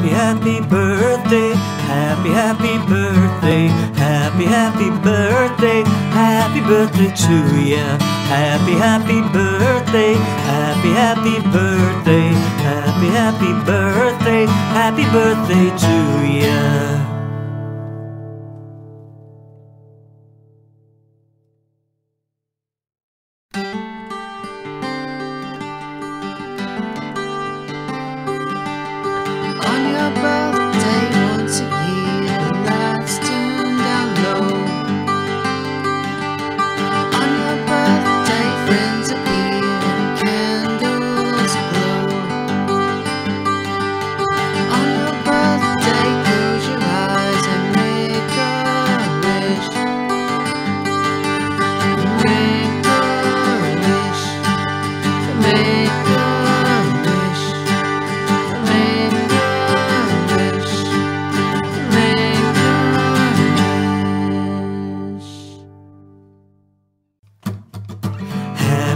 Happy, happy birthday, happy, happy birthday, happy, happy birthday, happy birthday to ya. Happy, happy birthday, happy, happy birthday, happy, happy birthday, happy birthday to ya.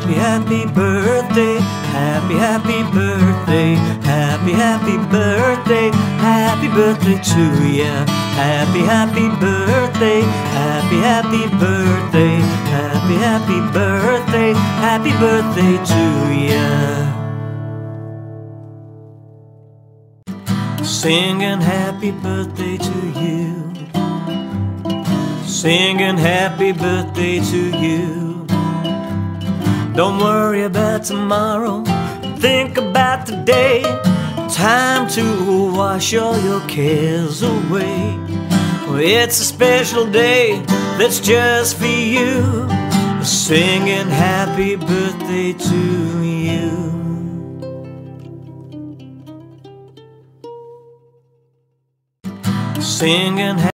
Happy, happy birthday, happy, happy birthday, happy, happy birthday, happy birthday to ya. Happy, happy birthday, happy, happy birthday, happy, happy birthday, happy birthday to ya. Singing happy birthday to you. Singing happy birthday to you. Don't worry about tomorrow. Think about today. Time to wash all your cares away. It's a special day that's just for you. Singing happy birthday to you. Singing